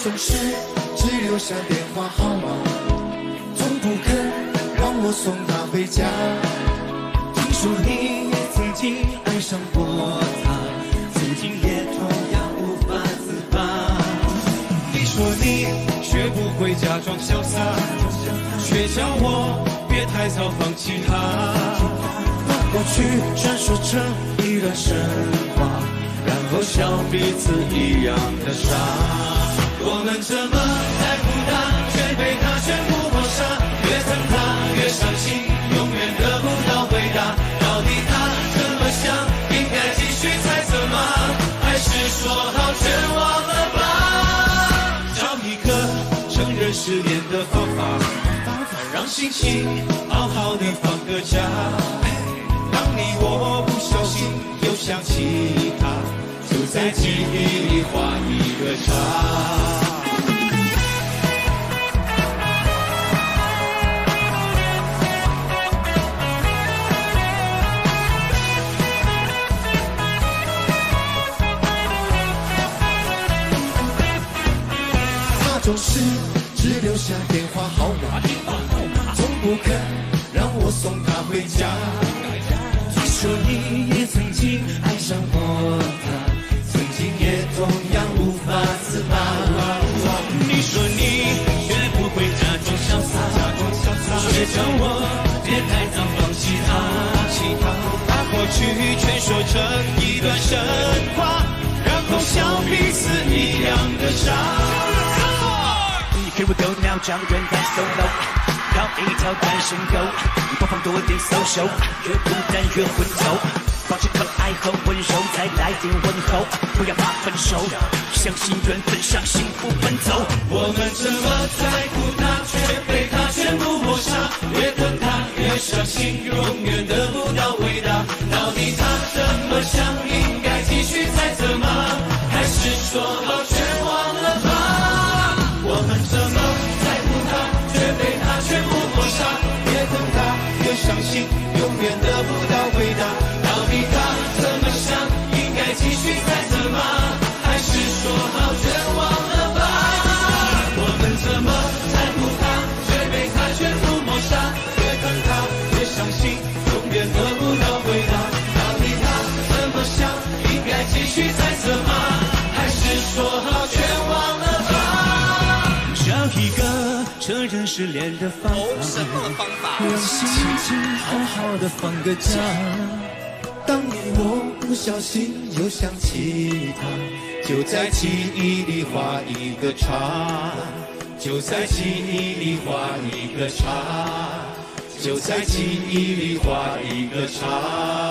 总是只留下电话号码，从不肯让我送她回家。听说你也曾经爱上过她，曾经也同样无法自拔。你说你学不会假装潇洒，却叫我别太早放弃他。把过去传说成一段神话，然后笑彼此一样的傻。我们怎么在乎他，却被他全部抹杀？越疼他越伤心，永远得不到回答。到底他怎么想？应该继续猜测吗？还是说好全忘了吧？找一个承认失恋的方法，让心情好好的放个假。当你我不小心又想起他，就在记忆里画一个叉。总是只留下电话号码，从不肯让我送她回家。你说你也曾经爱上过她，曾经也同样无法自拔。你说你学不会假装潇洒，却叫我别太早放弃他。把过去全说成一段神话，然后笑彼此一样的傻。Here we go now，张远单 solo，绕一条单身狗，播放多点 social，越孤单越混走，保持可爱和温柔，再来点问候，不要怕分手，相信缘分，相信不奔走。我们这么在乎他，却被他全部抹杀？越等他越伤心，永远得不到回答。到底他怎么想？永远得不到回答。到底他怎么想？应该继续猜测吗？还是说好全认失恋的方法，让心情好好的放个假。当你我不小心又想起他，就在记忆里画一个叉，就在记忆里画一个叉，就在记忆里画一个叉。